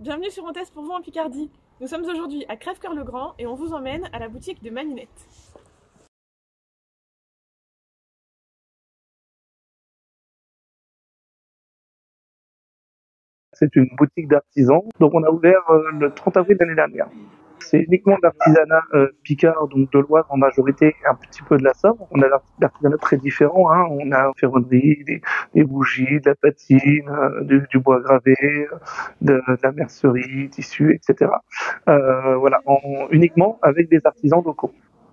Bienvenue sur Teste pour vous en Picardie. Nous sommes aujourd'hui à Crèvecoeur-le-Grand et on vous emmène à la boutique de Maninette. C'est une boutique d'artisans, donc on a ouvert euh, le 30 avril l'année dernière. C'est uniquement de l'artisanat euh, picard, donc de l'Oise en majorité, un petit peu de la Somme. On a l'artisanat très différent. Hein. On a ferronnerie, des, des, bougies, de la patine, euh, du, bois gravé, de, de, la mercerie, tissu, etc. Euh, voilà, en, uniquement avec des artisans locaux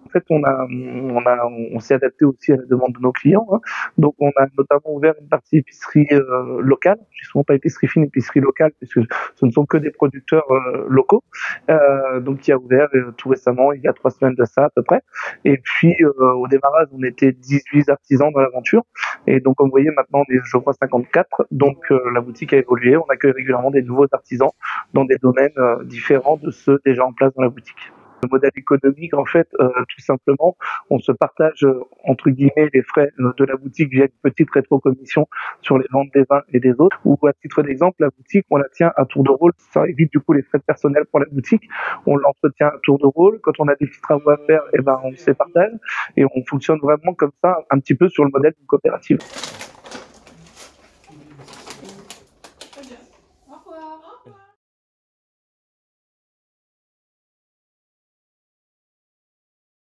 fait, on a, on a, on s'est adapté aussi à la demande de nos clients. Hein. Donc, on a notamment ouvert une partie épicerie euh, locale. Je souvent pas épicerie fine, épicerie locale, puisque ce ne sont que des producteurs euh, locaux. Euh, donc, qui a ouvert euh, tout récemment, il y a trois semaines de ça à peu près. Et puis, euh, au démarrage, on était 18 artisans dans l'aventure. Et donc, comme vous voyez, maintenant, on est, je crois, 54. Donc, la boutique a évolué. On accueille régulièrement des nouveaux artisans dans des domaines différents de ceux déjà en place dans la boutique le modèle économique, en fait, euh, tout simplement, on se partage euh, entre guillemets les frais euh, de la boutique via une petite rétro-commission sur les ventes des vins et des autres. Ou à titre d'exemple, la boutique, on la tient à tour de rôle. Ça évite du coup les frais personnels pour la boutique. On l'entretient à tour de rôle. Quand on a des petits travaux à faire, eh ben on se partage et on fonctionne vraiment comme ça, un petit peu sur le modèle d'une coopérative.